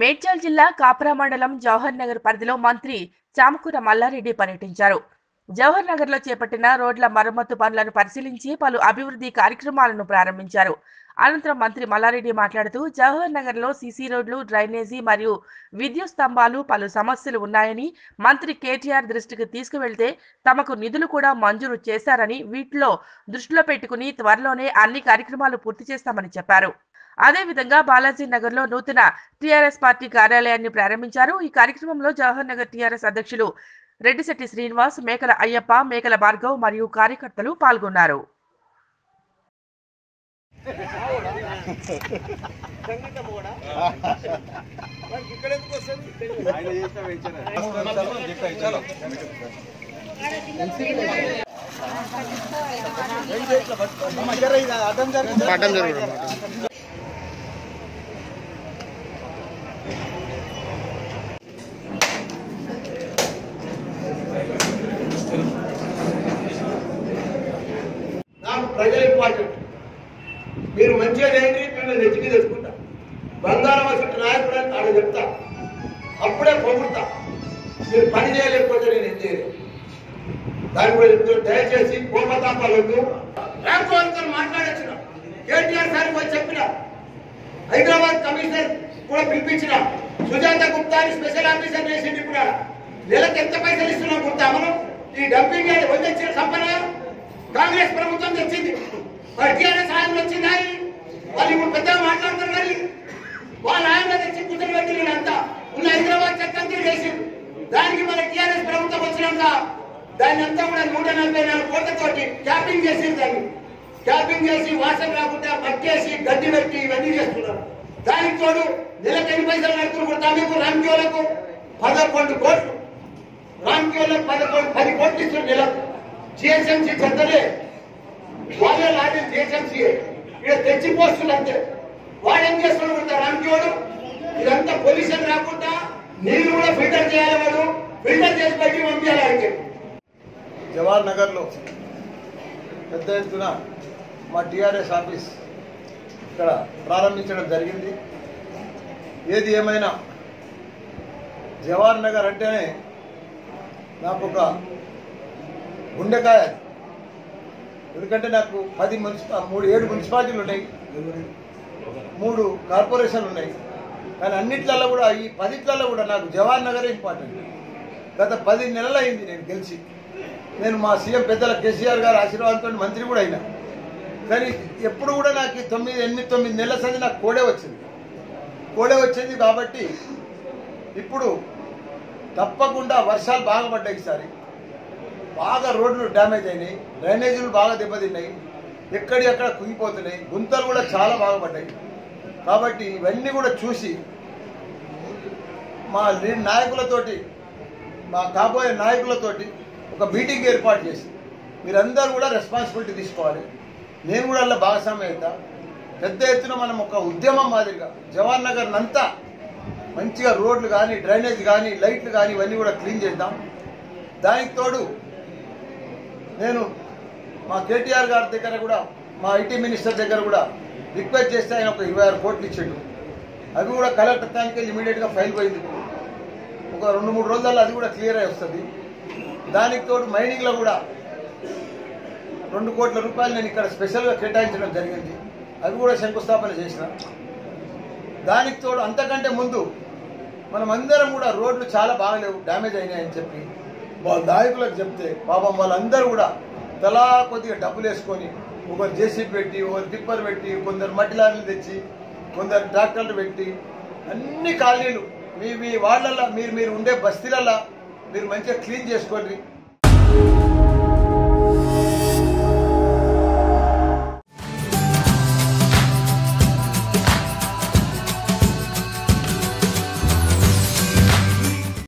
మేడ్చల్ జిల్లా కాపరా మండలం జవహర్ నగర్ పరిధిలో మంత్రి చామకూర మల్లారెడ్డి పర్యటించారు. జవహర్ నగర్లో చేపట్టిన రోడ్ల మరమ్మతు పనులను పరిశీలించి పలు అభివృద్ధి కార్యక్రమాలను ప్రారంభించారు. అనంతరం మంత్రి మల్లారెడ్డి మాట్లాడుతూ జవహర్ నగర్లో సీసీ రోడ్లు డ్రైనేజీ మరియు విద్యుత్ స్తంభాలు పలు సమస్యలు ఉన్నాయని మంత్రి కేటీఆర్ దృష్టికి తీసుకువెళ్తే తమకు నిధులు కూడా మంజూరు చేశారని వీటిలో దృష్టిలో పెట్టుకుని త్వరలోనే అన్ని కార్యక్రమాలు పూర్తి చేస్తామని చెప్పారు. అదేవిధంగా బాలాజీ నగర్లో నూతన టీఆర్ఎస్ పార్టీ కార్యాలయాన్ని ప్రారంభించారు. ఈ కార్యక్రమంలో జవహర్ నగర్ టీఆర్ఎస్ అధ్యక్షులు రెడ్డిశెట్టి శ్రీనివాస్ మేకల అయ్యప్ప మేకల భార్గవ్ మరియు కార్యకర్తలు పాల్గొన్నారు. పడ్డం జరుగుతుంది. నేను చెప్తా అప్పుడే పొగుడతా. మీరు పని చేయలేకపోతే నేను ఏం చేయలేదు దాని కూడా చెప్తూ దయచేసి కోపతాపాలు వద్దు రామకోవల్తో కేటీఆర్ సార్ పోయి చెప్పిన. హైదరాబాద్ కమిషనర్ కూడా పిలిపించిన. సుజాత గుప్తాని స్పెషల్ ఆఫీసర్ చేసింది ఇప్పుడు నెలకు ఎంత పైసలు ఇస్తున్నాం గుప్తా? మనం ఈ డంపింగ్ యార్డ్ వదిలించిన తెచ్చిన సంపద. కాంగ్రెస్ ప్రభుత్వం తెచ్చింది. మరి టీఆర్ఎస్ ఆయన వచ్చింది? వాళ్ళు ఇప్పుడు పెద్దగా మాట్లాడుతున్నారు మరి. వాళ్ళ కుదురు పెట్టి అంతా ఉన్న హైదరాబాద్ చక్కంతా చేసింది దానికి మన టీఆర్ఎస్ ప్రభుత్వం వచ్చినాక దాన్ని అంతా కూడా నూట నలభై నాలుగు కోట్లతోటి క్యాపింగ్ చేసింది దాన్ని. క్యాపింగ్ చేసి వాసన రాకుండా పట్టేసి గడ్డి పెట్టి ఇవన్నీ చేస్తున్నారు. దానికి తోడు నెలకు ఎన్ని పైసలు నడుతున్నారు కూడా మీకు రామ్కేలకు పదకొండు కోట్లు. రామ్కేలకు పదకొండు పది కోట్లు ఇస్తున్నారు నెలకు. జిహెచ్ఎంసీ పెద్దలే. వాళ్ళే లాగే జిహెచ్ఎంసీ ఇక్కడ తెచ్చి పోస్తున్నారు అంతే. వాడేం చేస్తున్నాడు కూడా రామ్కేవాడు ఇదంతా పొల్యూషన్ రాకుండా నీళ్ళు కూడా ఫిల్టర్ చేయాలి వాళ్ళు ఫిల్టర్ చేసి బయటికి పంపించాలి ఆయనకి జవహర్ నగర్లో పెద్ద ఎత్తున మా టీఆర్ఎస్ ఆఫీస్ ఇక్కడ ప్రారంభించడం జరిగింది. ఏది ఏమైనా జవహర్ నగర్ అంటేనే నాకు ఒక గుండెకాయ. ఎందుకంటే నాకు పది మున్సిపా మూడు ఏడు మున్సిపాలిటీలు ఉన్నాయి. మూడు కార్పొరేషన్లు ఉన్నాయి. కానీ అన్నిట్లలో కూడా ఈ పదిట్లలో కూడా నాకు జవహర్ నగర్ ఇంపార్టెంట్. గత పది నెలలు అయింది నేను గెలిచి. నేను మా సీఎం పెద్దల కేసీఆర్ గారు ఆశీర్వాదంతో మంత్రి కూడా అయినా. కానీ ఎప్పుడు కూడా నాకు తొమ్మిది ఎనిమిది తొమ్మిది నెలల సంది నాకు కోడే వచ్చింది. కోడే వచ్చింది కాబట్టి ఇప్పుడు తప్పకుండా వర్షాలు బాగా పడ్డాయి ఈసారి. బాగా రోడ్లు డ్యామేజ్ అయినాయి డ్రైనేజీలు బాగా దెబ్బతిన్నాయి ఎక్కడి ఎక్కడ కుంగిపోతున్నాయి గుంతలు కూడా చాలా బాగా పడ్డాయి. కాబట్టి ఇవన్నీ కూడా చూసి మా నాయకులతోటి మా కాబోయే నాయకులతోటి ఒక మీటింగ్ ఏర్పాటు చేసి మీరందరూ కూడా రెస్పాన్సిబిలిటీ తీసుకోవాలి. నేను కూడా అలా భాగస్వామ్యం అవుతా. పెద్ద ఎత్తున మనం ఒక ఉద్యమం మాదిరిగా జవహర్ నగర్ అంతా మంచిగా రోడ్లు కానీ డ్రైనేజ్ కానీ లైట్లు కానీ ఇవన్నీ కూడా క్లీన్ చేద్దాం. దానికి తోడు నేను మా కేటీఆర్ గారి దగ్గర కూడా మా ఐటీ మినిస్టర్ దగ్గర కూడా రిక్వెస్ట్ చేస్తే ఆయన ఒక ఇరవై ఆరు కోట్లు ఇచ్చాడు. అవి కూడా కలెక్టర్కి వెళ్ళి ఇమీడియట్గా ఫైల్ పోయింది. ఒక రెండు మూడు రోజుల్లో అది కూడా క్లియర్ అయి వస్తుంది. దానికి తోడు మైనింగ్లో కూడా రెండు కోట్ల రూపాయలు నేను ఇక్కడ స్పెషల్గా కేటాయించడం జరిగింది. అవి కూడా శంకుస్థాపన చేసిన. దానికి తోడు అంతకంటే ముందు మనం అందరం కూడా రోడ్లు చాలా బాగలేవు డ్యామేజ్ అయినాయని చెప్పి. వాళ్ళ నాయకులకు చెప్తే పాపం వాళ్ళందరూ కూడా తలా కొద్దిగా డబ్బులు వేసుకొని ఒకరు జేసీబీ పెట్టి ఒకరు టిప్పర్ పెట్టి కొందరు మట్టి లారీలు తెచ్చి కొందరు ట్రాక్టర్లు పెట్టి అన్ని కాలనీలు మీ మీ వాళ్ళల్లో మీరు మీరు ఉండే బస్తీలల్లో మీరు మంచిగా క్లీన్ చేసుకోండి.